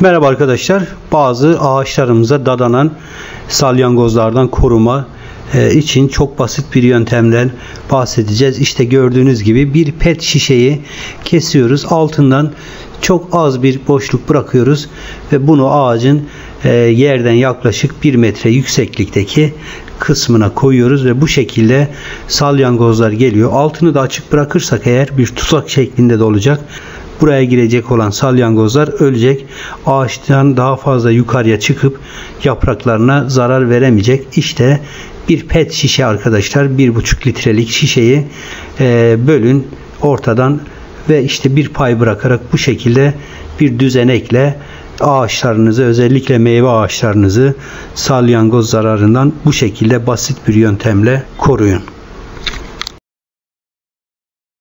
Merhaba arkadaşlar. Bazı ağaçlarımıza dadanan salyangozlardan koruma e, için çok basit bir yöntemden bahsedeceğiz. İşte gördüğünüz gibi bir pet şişeyi kesiyoruz. Altından çok az bir boşluk bırakıyoruz ve bunu ağacın e, yerden yaklaşık 1 metre yükseklikteki kısmına koyuyoruz ve bu şekilde salyangozlar geliyor. Altını da açık bırakırsak eğer bir tuzak şeklinde de olacak buraya girecek olan salyangozlar ölecek. Ağaçtan daha fazla yukarıya çıkıp yapraklarına zarar veremeyecek. İşte bir pet şişe arkadaşlar bir buçuk litrelik şişeyi e, bölün ortadan ve işte bir pay bırakarak bu şekilde bir düzenekle ağaçlarınızı özellikle meyve ağaçlarınızı salyangoz zararından bu şekilde basit bir yöntemle koruyun.